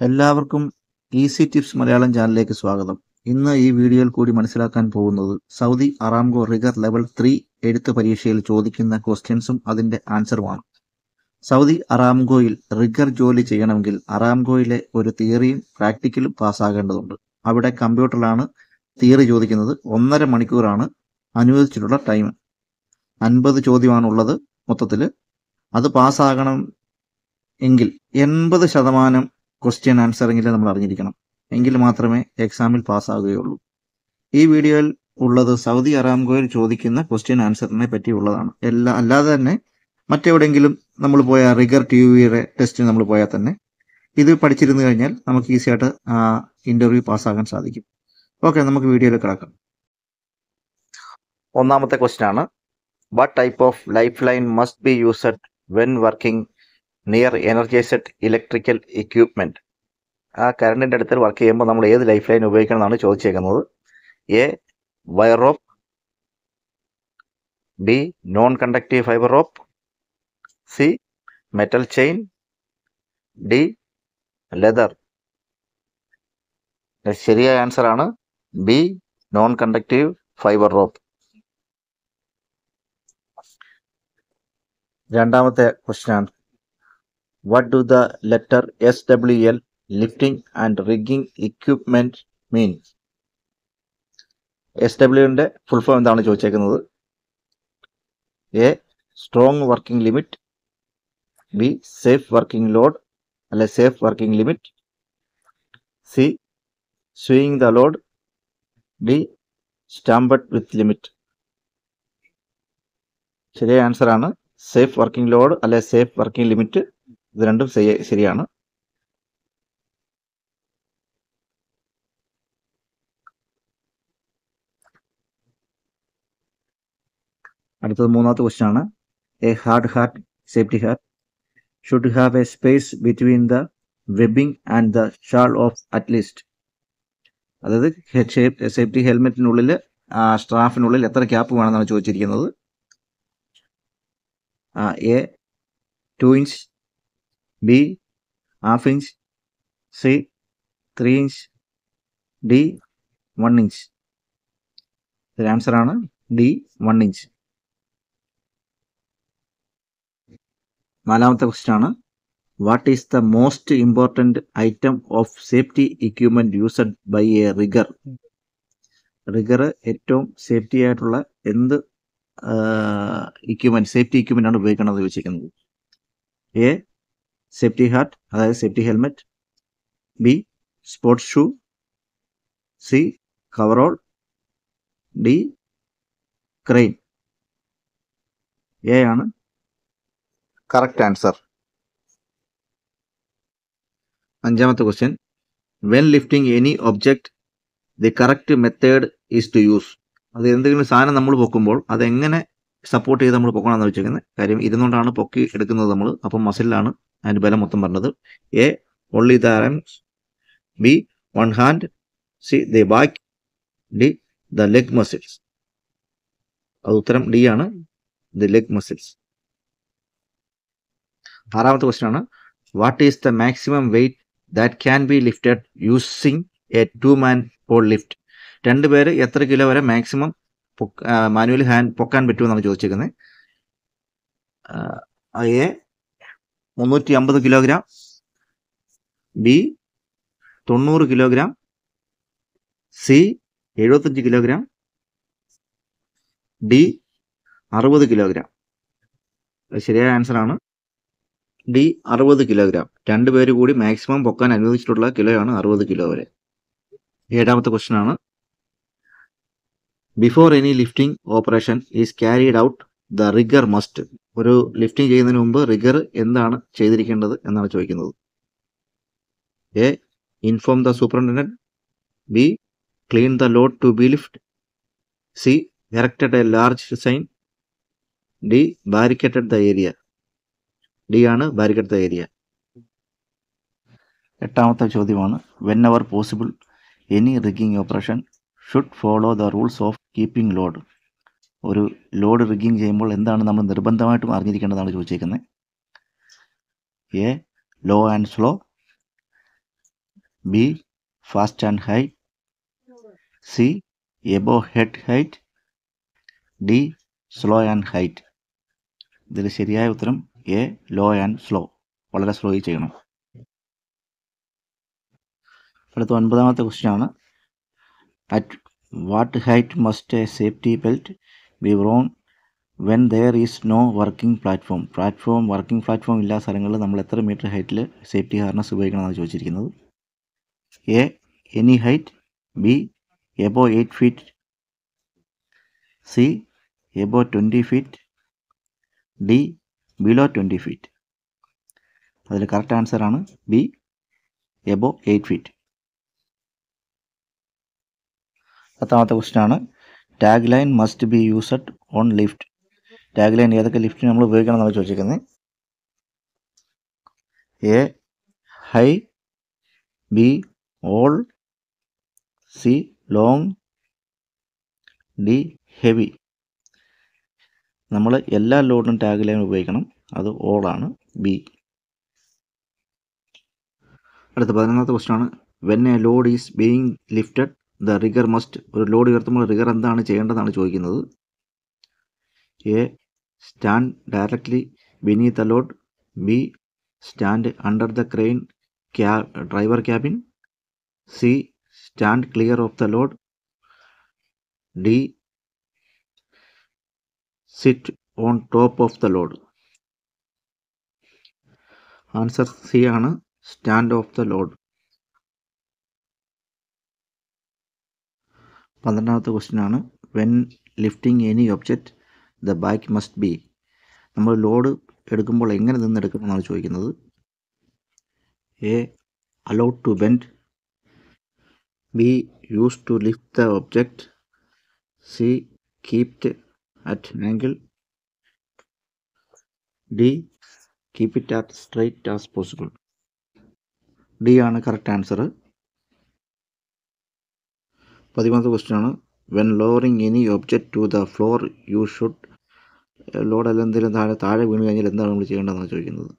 എല്ലാവർക്കും easy tips Malayalam ചാനലിലേക്ക് സ്വാഗതം. ഇന്ന് ഈ വീഡിയോയിൽ കൂടി മനസ്സിലാക്കാൻ പോകുന്നത് Saudi Aramco rigger level three എഴുത്ത് പരീക്ഷയിൽ ചോദിക്കുന്ന ക്വസ്റ്റ്യൻസും അതിന്റെ ആൻസറുമാണ്. സൗദി അറാംഗോയിൽ റിഗർ ജോലി ചെയ്യണമെങ്കിൽ അറാംഗോയിലെ ഒരു തിയറിയും പ്രാക്ടിക്കലും പാസ്സാകേണ്ടതുണ്ട്. അവിടെ കമ്പ്യൂട്ടറിലാണ് തിയറി ചോദിക്കുന്നത്. ഒന്നര മണിക്കൂറാണ് അനുവദിച്ചിട്ടുള്ള ടൈം. അൻപത് ചോദ്യമാണ് ഉള്ളത് മൊത്തത്തിൽ അത് പാസ്സാകണം എങ്കിൽ എൺപത് ശതമാനം ക്വസ്റ്റ്യൻ ആൻസറെങ്കിലും നമ്മൾ അറിഞ്ഞിരിക്കണം. എങ്കിൽ മാത്രമേ എക്സാമിൽ പാസ്സാകുകയുള്ളൂ ഈ വീഡിയോയിൽ ഉള്ളത് സൗദി അറാംകോയിൽ ചോദിക്കുന്ന ക്വസ്റ്റ്യൻ ആൻസറിനെ പറ്റിയുള്ളതാണ് എല്ലാ അല്ലാതെ തന്നെ മറ്റെവിടെയെങ്കിലും നമ്മൾ പോയ റിഗർ ടി വിയുടെ ടെസ്റ്റിന് നമ്മൾ പോയാൽ തന്നെ ഇത് പഠിച്ചിരുന്നു കഴിഞ്ഞാൽ നമുക്ക് ഈസി ആയിട്ട് ആ ഇന്റർവ്യൂ പാസ്സാകാൻ സാധിക്കും. ഓക്കെ നമുക്ക് വീഡിയോയിൽ കിടക്കാം. ഒന്നാമത്തെ ക്വസ്റ്റ്യൻ ആണ്. What type of lifeline must be used when working near energized electrical equipment ആ കറണ്ടിന്റെ അടുത്ത് വർക്ക് ചെയ്യുമ്പോൾ നമ്മൾ ഏത് ലൈഫ് ലൈൻ ഉപയോഗിക്കണം എന്നാണ് ചോദിച്ചേക്കുന്നത്? A wire rope B non conductive fibre rope C metal chain D leather ശരിയായ ആൻസർ ആണ്. B non conductive fibre rope രണ്ടാമത്തെ ക്വസ്റ്റ്യൻ ആണ്. What do the letter SWL lifting and rigging equipment mean? S ന്റെ full form എന്താണ് ചോദിച്ചേക്കുന്നത്? A strong working limit B safe working load അല്ലെ safe working limit C swing the load D stamped with limit ശരിയായ answer ആണ്. Safe working load അല്ലെ safe working limit ഇത് രണ്ടും ശരിയാണ്. അടുത്തത് മൂന്നാമത്തെ ക്വസ്റ്റ്യൻ ആണ്. A hard hat safety hat should have a space between the webbing and the shell of at least അതായത് സേഫ്റ്റി ഹെൽമെറ്റിനുള്ളിൽ സ്ട്രാഫിനുള്ളിൽ എത്ര ക്യാപ്പ് വേണമെന്നാണ് ചോദിച്ചിരിക്കുന്നത്. A two inch B half inch C three inch D one inch answer ആണ് D one inch നാലാമത്തെ question ആണ്. What is the most important item of safety equipment used by a rigger rigger ഏറ്റവും safety ആയിട്ടുള്ള എന്ത് equipment safety equipment ആണ് ഉപയോഗിക്കണമെന്ന് ചോദിച്ചിരിക്കുന്നത്. A safety hat അതായത് safety helmet B sports shoe C coverall D crane A ആണ്. Correct answer അഞ്ചാമത്തെ question when lifting any object the correct method is to use അത് എന്തെങ്കിലും സാധനം നമ്മൾ പൊക്കുമ്പോൾ അതെങ്ങനെ സപ്പോർട്ട് ചെയ്ത് നമ്മൾ പൊക്കണമെന്ന് വെച്ചിരിക്കുന്നത് കാര്യം ഇരുന്നുകൊണ്ടാണ് പൊക്കി എടുക്കുന്നത് നമ്മൾ. അപ്പം മസിലാണ് അതിന്റെ ബലം മൊത്തം പറഞ്ഞത്. A only the arms. B one hand C the back D the leg muscles അത് ഉത്തരം ഡി ആണ്. ദി ലെഗ് മസിൽസ് ആറാമത്തെ ക്വസ്റ്റ്യൻ ആണ്. What is the maximum weight that can be lifted using a two man pole lift രണ്ട് പേര് എത്ര kilo വരെ maximum manual hand പൊക്കാൻ പറ്റുമെന്നാണ് ചോദിച്ചിരിക്കുന്നത് എ മുന്നൂറ്റി അമ്പത് കിലോഗ്രാം. ബി തൊണ്ണൂറ് കിലോഗ്രാം. സി എഴുപത്തഞ്ച് കിലോഗ്രാം. ഡി അറുപത് കിലോഗ്രാം. ശരിയായ ആൻസർ ആണ്. ഡി അറുപത് കിലോഗ്രാം. രണ്ട് പേര് കൂടി മാക്സിമം പൊക്കാൻ അനുവദിച്ചിട്ടുള്ള കിലോയാണ് അറുപത് കിലോ വരെ. ഏഴാമത്തെ question before any lifting operation is carried out the rigger must. ഒരു ലിഫ്റ്റിംഗ് ചെയ്യുന്നതിന് മുമ്പ് റിഗർ എന്താണ് ചെയ്തിരിക്കേണ്ടത് എന്നാണ് ചോദിക്കുന്നത്. A inform the superintendent B clean the load to be lift C erected a large sign D barricaded the area D ആണ് barricade the area എട്ടാമത്തെ ചോദ്യമാണ്. Whenever possible any rigging operation should follow the rules of keeping load ഒരു load rigging ചെയ്യുമ്പോൾ എന്താണ് നമ്മൾ നിർബന്ധമായിട്ടും അറിഞ്ഞിരിക്കേണ്ടതാണ് ചോദിച്ചേക്കുന്നത്? A low and slow B fast and high C above head height D slow and height ഇതിൽ ശരിയായ ഉത്തരം എ ലോ ആൻഡ് സ്ലോ വളരെ സ്ലോയിൽ ചെയ്യണം. അടുത്ത ഒൻപതാമത്തെ ക്വസ്റ്റ്യൻ ആണ്. At what height must a safety belt be worn when there is no working platform platform working platform ഇല്ലാ സ്ഥലങ്ങളിൽ നമ്മൾ എത്ര മീറ്റർ ഹൈറ്റിൽ സേഫ്റ്റി ഹാർനസ് ഉപയോഗിക്കണമെന്നാണ് ചോദിച്ചിരിക്കുന്നത്. A any height B above eight feet C above twenty feet D below twenty feet അതിൽ correct answer ആണ് B above eight feet പത്താമത്തെ ക്വസ്റ്റ്യൻ ആണ്. Tag line must be used on lift tag line ഏതൊക്കെ lift നമ്മൾ ഉപയോഗിക്കണം എന്നാണ് ചോദിച്ചിരിക്കുന്നത് A high B all C long D heavy നമ്മൾ എല്ലാ ലോഡിനും ടാഗ് ലൈൻ ഉപയോഗിക്കണം. അത് ഓൾ ആണ് ബി അടുത്ത പതിനൊന്നാമത്തെ ക്വസ്റ്റ്യൻ ആണ്. When a load is being lifted the rigger must ഒരു ലോഡ് ഉയർത്തുമ്പോൾ റിഗർ എന്താണ് ചെയ്യേണ്ടതെന്നാണ് ചോദിക്കുന്നത്. A stand directly beneath the load. B stand under the crane cab driver cabin. C stand clear of the load. D sit on top of the load. Answer C ആണ് stand of the load. പന്ത്രണ്ടാമത്തെ question ആണ് when lifting any object the back must be നമ്മൾ load എടുക്കുമ്പോൾ എങ്ങനെ നിന്ന് എടുക്കണം എന്നാണ് ചോദിക്കുന്നത്. A allowed to bend B use to lift the object C kept at angle D keep it at straight as possible D ആണ് correct answer പതിമൂന്നാമത്തെ question ആണ്. When lowering any object to the floor you should load അല്ല എന്തെങ്കിലും താഴെ താഴെ വീണ് കഴിഞ്ഞാൽ എന്താണ് നമ്മൾ ചെയ്യേണ്ടതെന്നാണ് ചോദിക്കുന്നത്.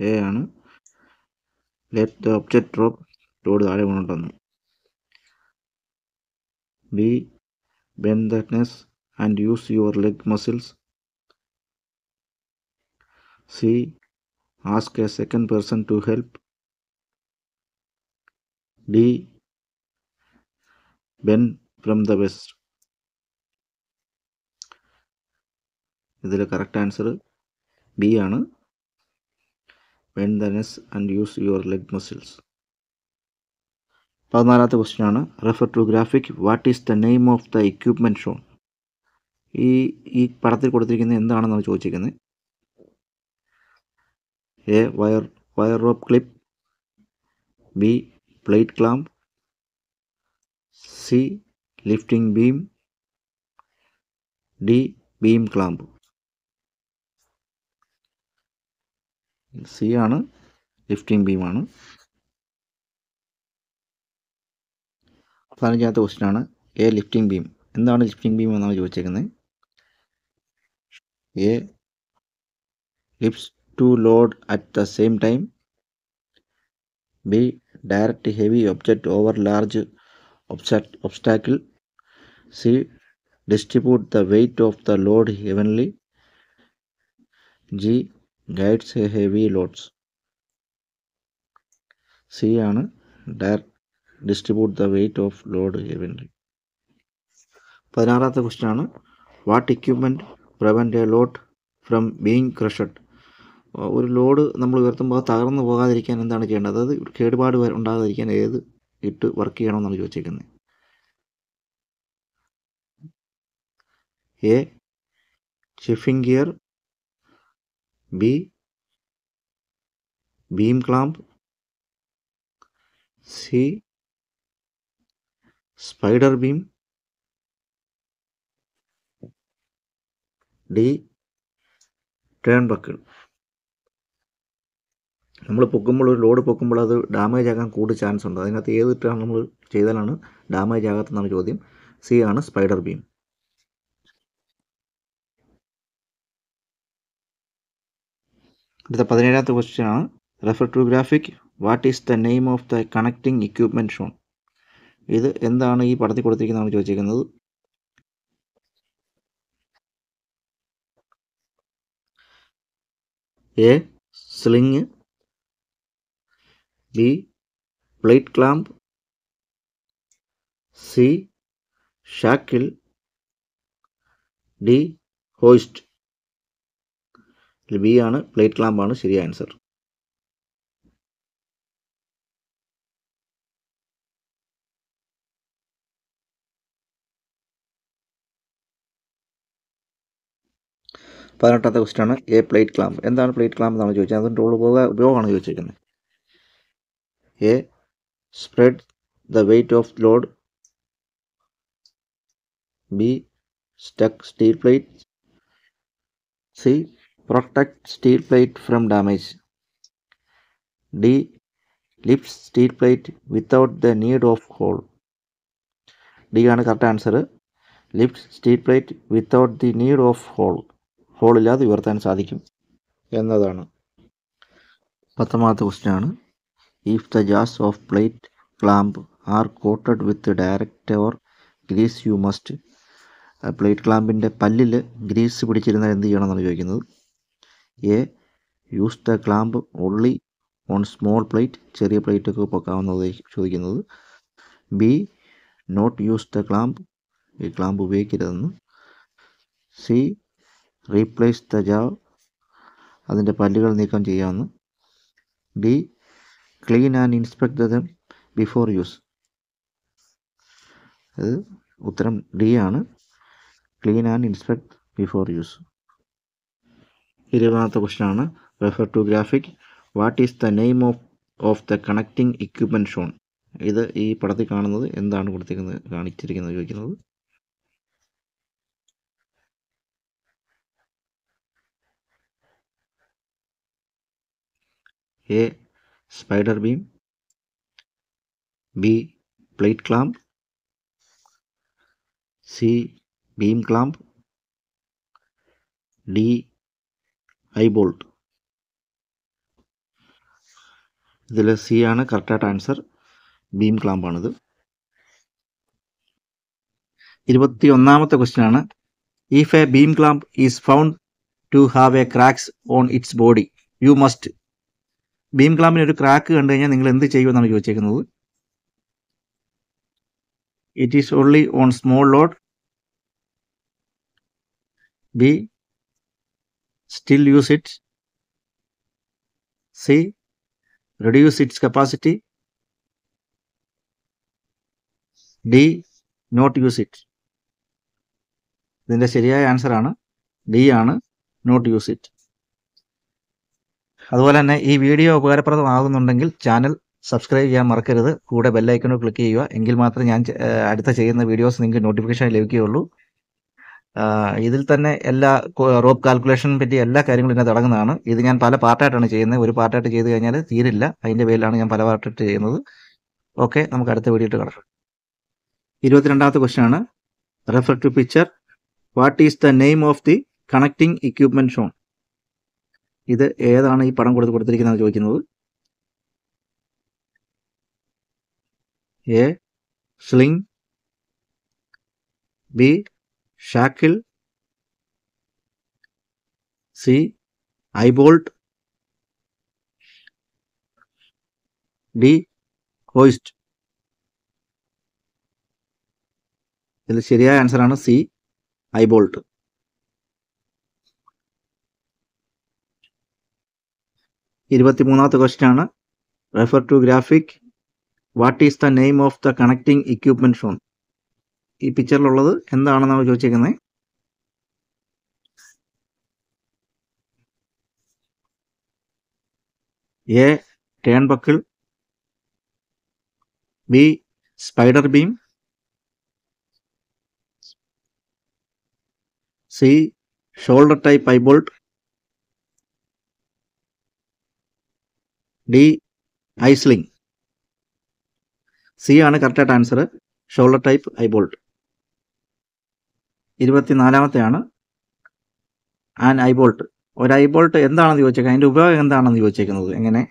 എ ആണ്. Let the object drop load താഴെ വീണുണ്ടെന്ന്. B bend thus and use your leg muscles C ask a second person to help D. Bend from the waist. ഇതിൽ കറക്റ്റ് ആൻസർ ബി ആണ്. When the knees and use your leg muscles പതിനാലാമത്തെ question ആണ്. Refer to graphic what is the name of the equipment shown ഈ ഈ പടത്തിൽ കൊടുത്തിരിക്കുന്നത് എന്താണെന്നാണ് ചോദിച്ചിരിക്കുന്നത് A wire wire rope clip B plate clamp C lifting beam D beam clamp C ആണ് lifting ബീമാണ് പതിനഞ്ചാമത്തെ ക്വസ്റ്റ്യൻ ആണ് എ ലിഫ്റ്റിംഗ് ബീം എന്താണ് ലിഫ്റ്റിംഗ് ബീം എന്നാണ് ചോദിച്ചേക്കുന്നത് A lifts two load at the same time B direct heavy object over large obstacle C distribute the weight of the load evenly G guides heavy loads C ആണ് dire distribute the weight of load evenly പതിനാറാമത്തെ question ആണ്. What equipment prevent a load from being crushed ഒരു load നമ്മൾ ഉയർത്തുമ്പോൾ അത് തകർന്നു പോകാതിരിക്കാൻ എന്താണ് ചെയ്യേണ്ടത്? അതായത് കേടുപാട് ഉണ്ടാകാതിരിക്കാൻ ഏത് ഇട്ട് വർക്ക് ചെയ്യണമെന്നാണ് ചോദിച്ചേക്കുന്നത്. A shifting gear B beam clamp C spider beam D turn buckle നമ്മൾ പൊക്കുമ്പോൾ ഒരു ലോഡ് പൊക്കുമ്പോൾ അത് ഡാമേജ് ആകാൻ കൂടുതൽ ചാൻസ് ഉണ്ട്. അതിനകത്ത് ഏത് ഇട്ടാണ് നമ്മൾ ചെയ്താലാണ് ഡാമേജ് ആകാത്തതെന്നാണ് ചോദ്യം. സി ആണ് സ്പൈഡർ ബീം അടുത്ത പതിനേഴാമത്തെ ക്വസ്റ്റ്യൻ ആണ്. Refer to graphic what is the name of the connecting equipment shown ഇത് എന്താണ് ഈ പടത്തിൽ കൊടുത്തിരിക്കുന്നതാണ് ചോദിച്ചിരിക്കുന്നത്? A sling B plate clamp C shackle D hoist B ആണ് പ്ലേറ്റ് ആണ് ശരിയായ ആൻസർ പതിനെട്ടാമത്തെ ക്വസ്റ്റ്യൻ ആണ് എ പ്ലേറ്റ് ക്ലാമ്പ് എന്താണ് പ്ലേറ്റ് ക്ലാമ്പ് എന്നാണ് ചോദിച്ചത്? അതിന്റെ റോൾ ഉപയോഗ ഉപയോഗമാണ് ചോദിച്ചിരിക്കുന്നത്? A spread the weight of load b stuck steel plate c protect steel plate from damage d lifts steel plate without the need of hole D ആണ് correct answer lift steel plate without the need of hole ഹോളില്ലാതെ ഉയർത്താൻ സാധിക്കും എന്നതാണ് പത്തൊമ്പതാമത്തെ question ആണ് if the jaws of plate clamp are coated with direct or grease you must plate ക്ലാമ്പിന്റെ പല്ലിൽ grease പിടിച്ചിരുന്നാൽ എന്ത് ചെയ്യണമെന്നാണ് ചോദിക്കുന്നത്? A use the clamp only on small plate ചെറിയ പ്ലേറ്റൊക്കെ പൊക്കാവുന്നത് ചോദിക്കുന്നത്. B not use the clamp ഈ ക്ലാമ്പ് ഉപയോഗിക്കരുതെന്ന്. സി റീപ്ലേസ് ദ ജാവ് അതിന്റെ പല്ലുകൾ നീക്കം ചെയ്യാമെന്ന്. D clean and inspect them before use അത് ഉത്തരം ഡി ആണ്. Clean and inspect before use ഇരുപതാമത്തെ ക്വസ്റ്റ്യൻ ആണ്. Refer to graphic what is the name of of the connecting equipment shown ഇത് ഈ പടത്തിൽ കാണുന്നത് എന്താണ് കൊടുത്തിരിക്കുന്നത് കാണിച്ചിരിക്കുന്നത് ചോദിക്കുന്നത്? A spider beam B plate clamp C beam clamp D eyebolt ഇതിൽ സി ആണ് കറക്റ്റായിട്ട് ആൻസർ ബീം ക്ലാമ്പാണിത് ഇരുപത്തി ഒന്നാമത്തെ ക്വസ്റ്റ്യൻ ആണ് if a beam clamp is found to have a cracks on its body you must beam ക്ലാമ്പിന് ഒരു crack കണ്ടു കഴിഞ്ഞാൽ നിങ്ങൾ എന്ത് ചെയ്യുമെന്നാണ് ചോദിച്ചേക്കുന്നത്? It is only on small load B still use it C reduce its capacity D not use it ഇതിന്റെ ശരിയായ answer ആണ്. D ആണ് നോട്ട് യൂസ് ഇറ്റ് അതുപോലെ തന്നെ ഈ വീഡിയോ ഉപകാരപ്രദമാകുന്നുണ്ടെങ്കിൽ ചാനൽ സബ്സ്ക്രൈബ് ചെയ്യാൻ മറക്കരുത്. കൂടെ ബെല്ലൈക്കണോ ക്ലിക്ക് ചെയ്യുക. എങ്കിൽ മാത്രമേ ഞാൻ അടുത്ത ചെയ്യുന്ന വീഡിയോസ് നിങ്ങൾക്ക് നോട്ടിഫിക്കേഷൻ ലഭിക്കുകയുള്ളൂ. ഇതിൽ തന്നെ എല്ലാ റോപ്പ് കാൽക്കുലേഷനെ പറ്റി എല്ലാ കാര്യങ്ങളും ഇതിനകത്ത് അടങ്ങുന്നതാണ്. ഇത് ഞാൻ പല പാർട്ടായിട്ടാണ് ചെയ്യുന്നത്. ഒരു പാർട്ടായിട്ട് ചെയ്ത് കഴിഞ്ഞാൽ തീരില്ല. അതിന്റെ പേരിലാണ് ഞാൻ പല പാർട്ടായിട്ട് ചെയ്യുന്നത്. ഓക്കെ നമുക്ക് അടുത്ത വീഡിയോ കിടക്കാം. ഇരുപത്തിരണ്ടാമത്തെ ക്വസ്റ്റ്യൻ ആണ്. Refer to picture what is the name of the connecting equipment shown ഇത് ഏതാണ് ഈ പടം കൊടുത്ത് കൊടുത്തിരിക്കുന്നത് ചോദിക്കുന്നത്? A. Sling B. Shackle. C. Eyebolt. D. Hoist. ഇതിൽ ശരിയായ ആൻസർ ആണ് സി. ഐബോൾട്ട്. ഇരുപത്തിമൂന്നാമത്തെ ക്വസ്റ്റ്യൻ ആണ്. Refer to graphic what is the name of the connecting equipment shown ഈ പിക്ചറിലുള്ളത് എന്താണെന്നാണ് ചോദിച്ചേക്കുന്നത് A turnbuckle B spider beam C shoulder type eyebolt D eye sling. C ആണ് കറക്റ്റായിട്ട് ആൻസർ ഷോൾഡർ ടൈപ്പ് ഐബോൾട്ട് ഇരുപത്തിനാലാമത്തെയാണ് an eyebolt ഒരു I bolt എന്താണെന്ന് ചോദിച്ചേക്കുന്നത് അതിന്റെ ഉപയോഗം എന്താണെന്ന് ചോദിച്ചേക്കുന്നത്? എങ്ങനെ?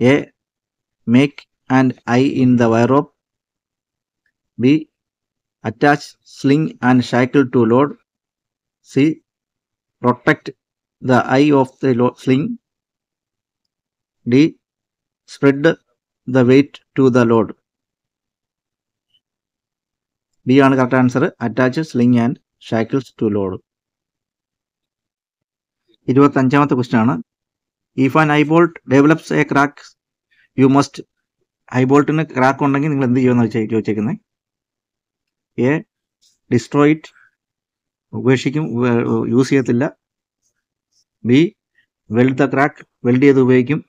A make and eye in the wire rope B attach sling and shackle to load. C protect the eye of the sling. D spread the weight to the load. B ആണ് correct answer attach sling and shackles to load ഇരുപത്തഞ്ചാമത്തെ question ആണ്. If an eyebolt develops a crack you must ഐബോൾട്ടിന് crack ഉണ്ടെങ്കിൽ നിങ്ങൾ എന്ത് ചെയ്യുമെന്ന് ചോദിച്ചേക്കുന്നത് A ഡിസ്ട്രോയിറ്റ് ഉപേക്ഷിക്കും use ചെയ്യത്തില്ല. B weld the crack weld ചെയ്ത് ഉപയോഗിക്കും.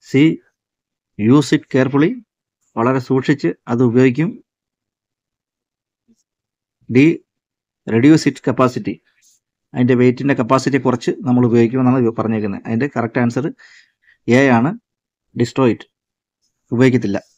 സി യൂസ് ഇറ്റ് കെയർഫുള്ളി വളരെ സൂക്ഷിച്ച് അത് ഉപയോഗിക്കും. D reduce it capacity. അതിന്റെ വെയിറ്റിന്റെ കപ്പാസിറ്റി കുറച്ച് നമ്മൾ ഉപയോഗിക്കുമെന്നാണ് പറഞ്ഞേക്കുന്നത്. അതിന്റെ കറക്റ്റ് ആൻസർ എ ആണ്. ഡിസ്ട്രോയിറ്റ് ഉപയോഗിക്കത്തില്ല.